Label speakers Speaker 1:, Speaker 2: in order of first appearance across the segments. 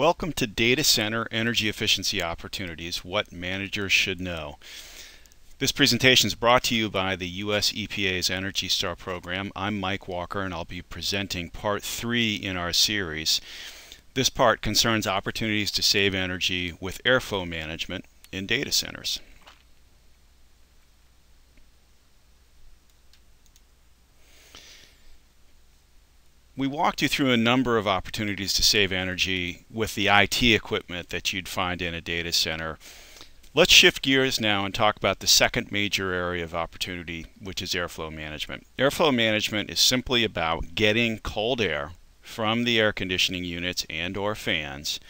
Speaker 1: Welcome to Data Center Energy Efficiency Opportunities, What Managers Should Know. This presentation is brought to you by the U.S. EPA's Energy Star program. I'm Mike Walker and I'll be presenting part three in our series. This part concerns opportunities to save energy with airflow management in data centers. We walked you through a number of opportunities to save energy with the IT equipment that you'd find in a data center. Let's shift gears now and talk about the second major area of opportunity, which is airflow management. Airflow management is simply about getting cold air from the air conditioning units and or fans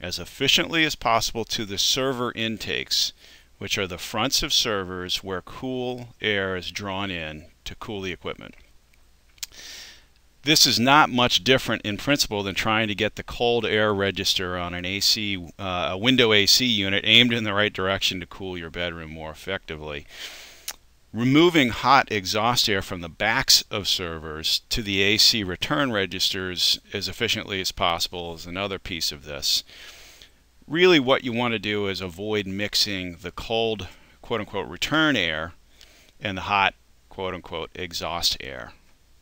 Speaker 1: as efficiently as possible to the server intakes, which are the fronts of servers where cool air is drawn in to cool the equipment. This is not much different in principle than trying to get the cold air register on an AC, uh, a window AC unit aimed in the right direction to cool your bedroom more effectively. Removing hot exhaust air from the backs of servers to the AC return registers as efficiently as possible is another piece of this. Really what you want to do is avoid mixing the cold quote-unquote return air and the hot quote-unquote exhaust air.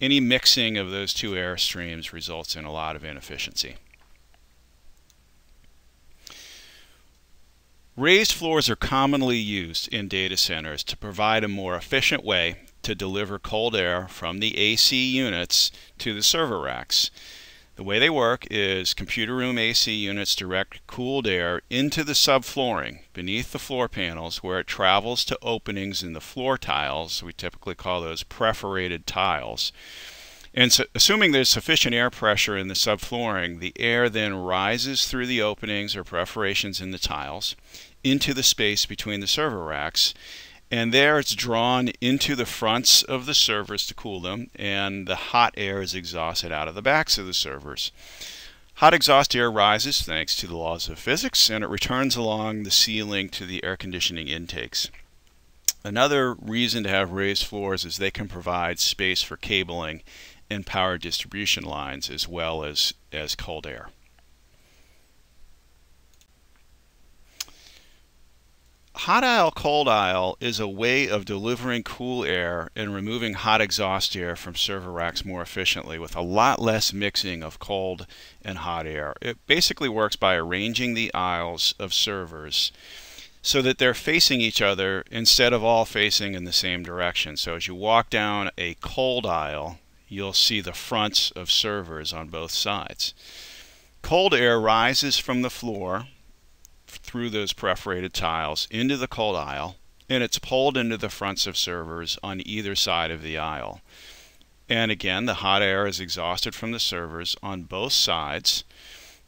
Speaker 1: Any mixing of those two air streams results in a lot of inefficiency. Raised floors are commonly used in data centers to provide a more efficient way to deliver cold air from the AC units to the server racks. The way they work is computer room AC units direct cooled air into the subflooring beneath the floor panels where it travels to openings in the floor tiles. We typically call those perforated tiles. And so, assuming there's sufficient air pressure in the subflooring, the air then rises through the openings or perforations in the tiles into the space between the server racks and there it's drawn into the fronts of the servers to cool them and the hot air is exhausted out of the backs of the servers. Hot exhaust air rises thanks to the laws of physics and it returns along the ceiling to the air conditioning intakes. Another reason to have raised floors is they can provide space for cabling and power distribution lines as well as, as cold air. Hot aisle, cold aisle is a way of delivering cool air and removing hot exhaust air from server racks more efficiently with a lot less mixing of cold and hot air. It basically works by arranging the aisles of servers so that they're facing each other instead of all facing in the same direction. So as you walk down a cold aisle, you'll see the fronts of servers on both sides. Cold air rises from the floor through those perforated tiles into the cold aisle and it's pulled into the fronts of servers on either side of the aisle. And again, the hot air is exhausted from the servers on both sides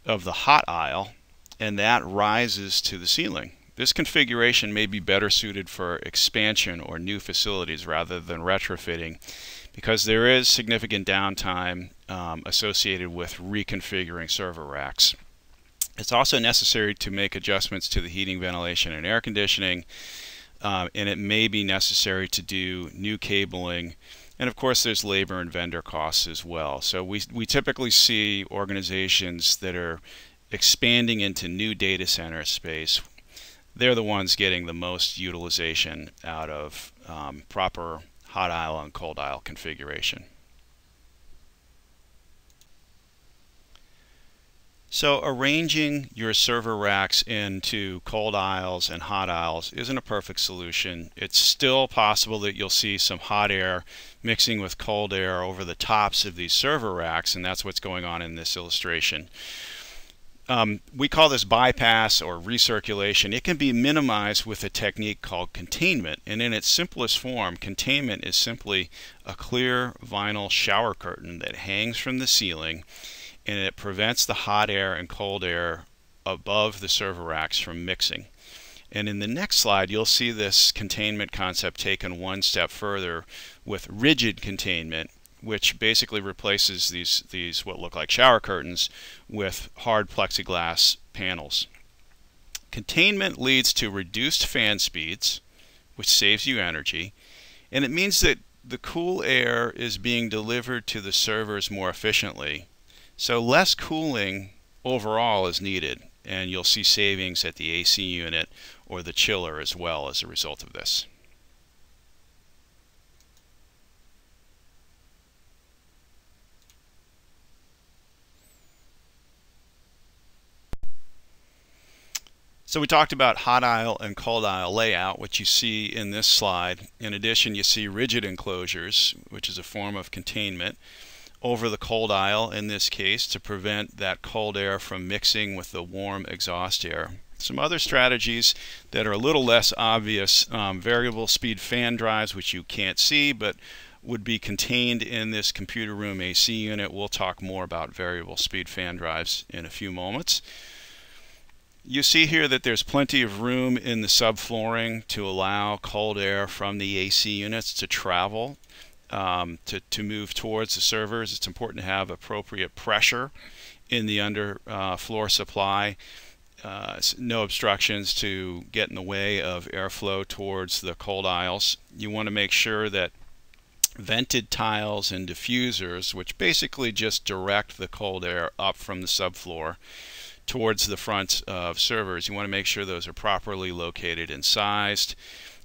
Speaker 1: of the hot aisle and that rises to the ceiling. This configuration may be better suited for expansion or new facilities rather than retrofitting because there is significant downtime um, associated with reconfiguring server racks. It's also necessary to make adjustments to the heating, ventilation, and air conditioning, um, and it may be necessary to do new cabling. And of course, there's labor and vendor costs as well. So we, we typically see organizations that are expanding into new data center space. They're the ones getting the most utilization out of um, proper hot aisle and cold aisle configuration. So arranging your server racks into cold aisles and hot aisles isn't a perfect solution. It's still possible that you'll see some hot air mixing with cold air over the tops of these server racks and that's what's going on in this illustration. Um, we call this bypass or recirculation. It can be minimized with a technique called containment. And in its simplest form, containment is simply a clear vinyl shower curtain that hangs from the ceiling and it prevents the hot air and cold air above the server racks from mixing. And in the next slide, you'll see this containment concept taken one step further with rigid containment, which basically replaces these, these what look like shower curtains with hard plexiglass panels. Containment leads to reduced fan speeds, which saves you energy, and it means that the cool air is being delivered to the servers more efficiently so less cooling overall is needed and you'll see savings at the AC unit or the chiller as well as a result of this. So we talked about hot aisle and cold aisle layout, which you see in this slide. In addition, you see rigid enclosures, which is a form of containment over the cold aisle in this case to prevent that cold air from mixing with the warm exhaust air. Some other strategies that are a little less obvious, um, variable speed fan drives, which you can't see, but would be contained in this computer room AC unit. We'll talk more about variable speed fan drives in a few moments. You see here that there's plenty of room in the subflooring to allow cold air from the AC units to travel, um, to, to move towards the servers. It's important to have appropriate pressure in the underfloor uh, supply. Uh, no obstructions to get in the way of airflow towards the cold aisles. You want to make sure that vented tiles and diffusers, which basically just direct the cold air up from the subfloor, towards the front of servers. You want to make sure those are properly located and sized.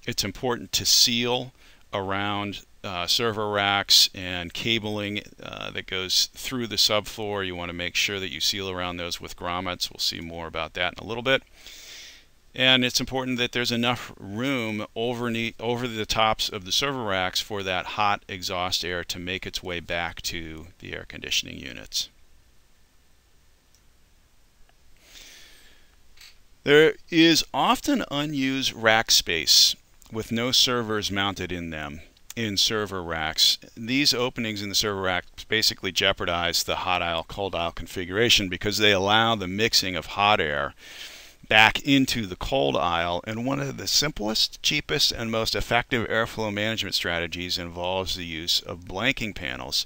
Speaker 1: It's important to seal around uh, server racks and cabling uh, that goes through the subfloor. You want to make sure that you seal around those with grommets. We'll see more about that in a little bit. And it's important that there's enough room over, over the tops of the server racks for that hot exhaust air to make its way back to the air conditioning units. There is often unused rack space with no servers mounted in them in server racks. These openings in the server rack basically jeopardize the hot aisle cold aisle configuration because they allow the mixing of hot air back into the cold aisle and one of the simplest, cheapest, and most effective airflow management strategies involves the use of blanking panels.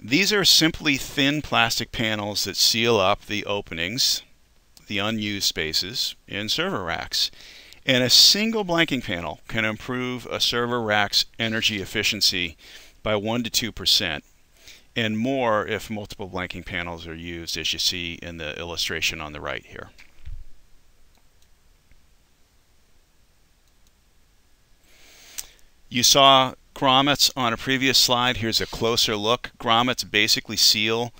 Speaker 1: These are simply thin plastic panels that seal up the openings the unused spaces in server racks. And a single blanking panel can improve a server rack's energy efficiency by 1 to 2% and more if multiple blanking panels are used as you see in the illustration on the right here. You saw grommets on a previous slide. Here's a closer look. Grommets basically seal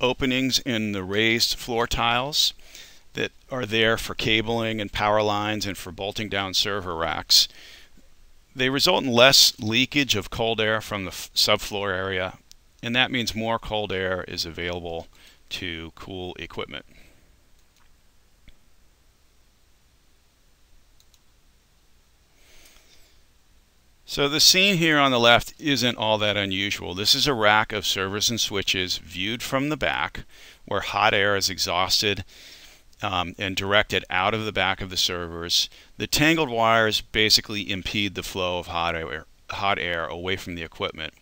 Speaker 1: openings in the raised floor tiles that are there for cabling and power lines and for bolting down server racks. They result in less leakage of cold air from the subfloor area, and that means more cold air is available to cool equipment. So the scene here on the left isn't all that unusual. This is a rack of servers and switches viewed from the back where hot air is exhausted um, and directed out of the back of the servers. The tangled wires basically impede the flow of hot air, hot air away from the equipment.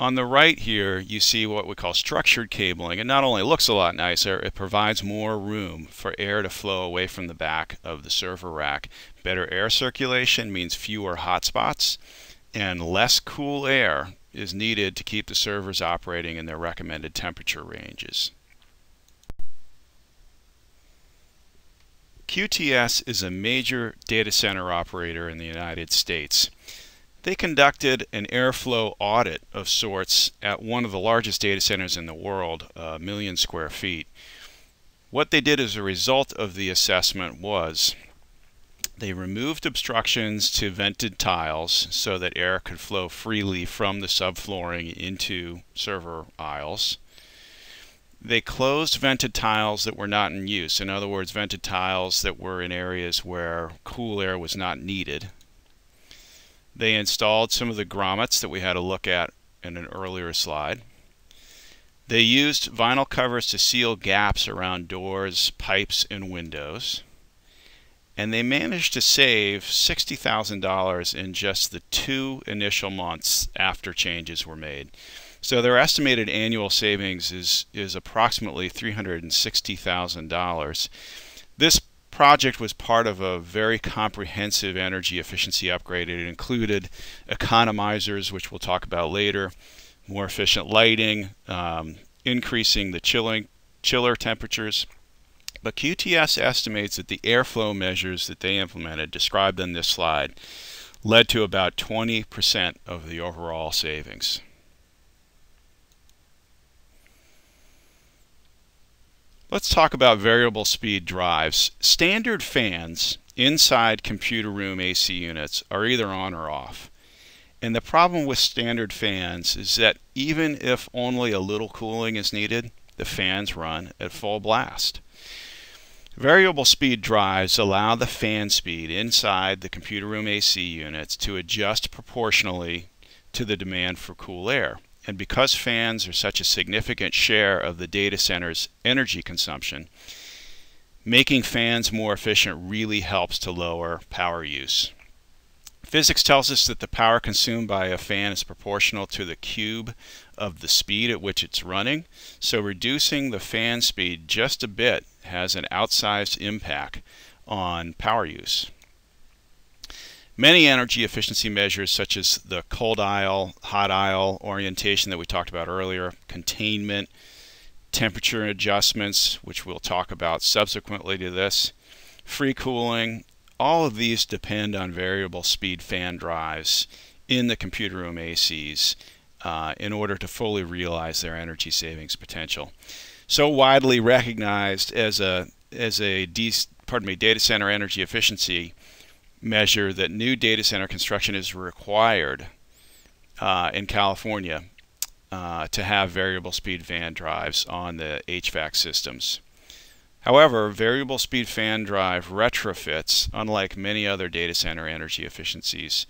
Speaker 1: On the right here, you see what we call structured cabling. It not only looks a lot nicer, it provides more room for air to flow away from the back of the server rack. Better air circulation means fewer hot spots, and less cool air is needed to keep the servers operating in their recommended temperature ranges. QTS is a major data center operator in the United States. They conducted an airflow audit of sorts at one of the largest data centers in the world, a million square feet. What they did as a result of the assessment was they removed obstructions to vented tiles so that air could flow freely from the subflooring into server aisles. They closed vented tiles that were not in use. In other words, vented tiles that were in areas where cool air was not needed. They installed some of the grommets that we had a look at in an earlier slide. They used vinyl covers to seal gaps around doors, pipes, and windows. And they managed to save $60,000 in just the two initial months after changes were made. So their estimated annual savings is, is approximately $360,000. This project was part of a very comprehensive energy efficiency upgrade. It included economizers, which we'll talk about later, more efficient lighting, um, increasing the chilling chiller temperatures. But QTS estimates that the airflow measures that they implemented, described in this slide, led to about 20% of the overall savings. Let's talk about variable speed drives. Standard fans inside computer room AC units are either on or off. And the problem with standard fans is that even if only a little cooling is needed, the fans run at full blast. Variable speed drives allow the fan speed inside the computer room AC units to adjust proportionally to the demand for cool air. And because fans are such a significant share of the data center's energy consumption, making fans more efficient really helps to lower power use. Physics tells us that the power consumed by a fan is proportional to the cube of the speed at which it's running, so reducing the fan speed just a bit has an outsized impact on power use. Many energy efficiency measures such as the cold aisle, hot aisle orientation that we talked about earlier, containment, temperature adjustments, which we'll talk about subsequently to this, free cooling, all of these depend on variable speed fan drives in the computer room ACs uh, in order to fully realize their energy savings potential. So widely recognized as a as a pardon me data center energy efficiency measure that new data center construction is required uh, in California uh, to have variable speed fan drives on the HVAC systems. However, variable speed fan drive retrofits, unlike many other data center energy efficiencies,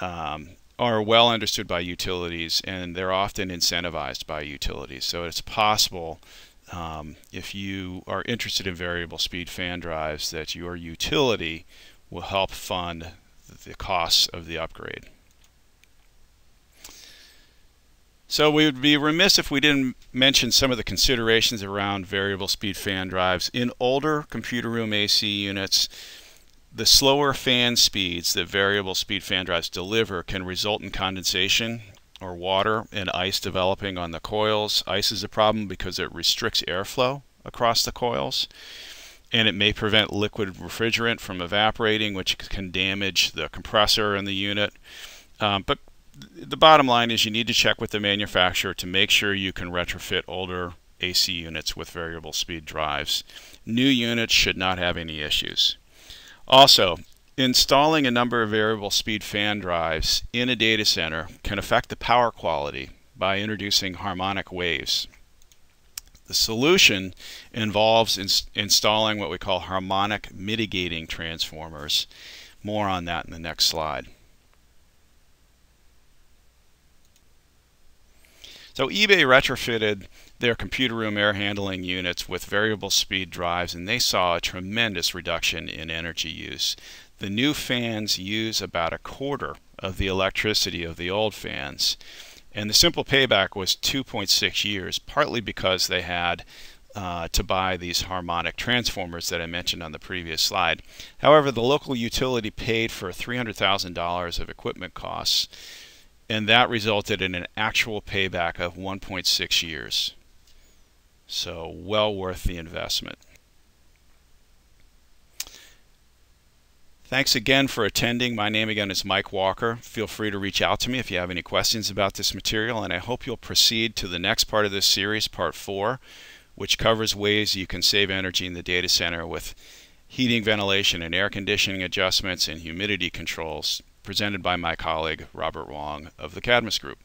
Speaker 1: um, are well understood by utilities and they're often incentivized by utilities. So it's possible um, if you are interested in variable speed fan drives that your utility will help fund the costs of the upgrade. So we would be remiss if we didn't mention some of the considerations around variable speed fan drives. In older computer room AC units, the slower fan speeds that variable speed fan drives deliver can result in condensation or water and ice developing on the coils. Ice is a problem because it restricts airflow across the coils and it may prevent liquid refrigerant from evaporating, which can damage the compressor in the unit. Um, but the bottom line is you need to check with the manufacturer to make sure you can retrofit older AC units with variable speed drives. New units should not have any issues. Also, installing a number of variable speed fan drives in a data center can affect the power quality by introducing harmonic waves. The solution involves ins installing what we call harmonic mitigating transformers. More on that in the next slide. So eBay retrofitted their computer room air handling units with variable speed drives and they saw a tremendous reduction in energy use. The new fans use about a quarter of the electricity of the old fans. And the simple payback was 2.6 years, partly because they had uh, to buy these harmonic transformers that I mentioned on the previous slide. However, the local utility paid for $300,000 of equipment costs, and that resulted in an actual payback of 1.6 years. So, well worth the investment. Thanks again for attending. My name again is Mike Walker. Feel free to reach out to me if you have any questions about this material, and I hope you'll proceed to the next part of this series, part four, which covers ways you can save energy in the data center with heating, ventilation, and air conditioning adjustments and humidity controls, presented by my colleague Robert Wong of the Cadmus Group.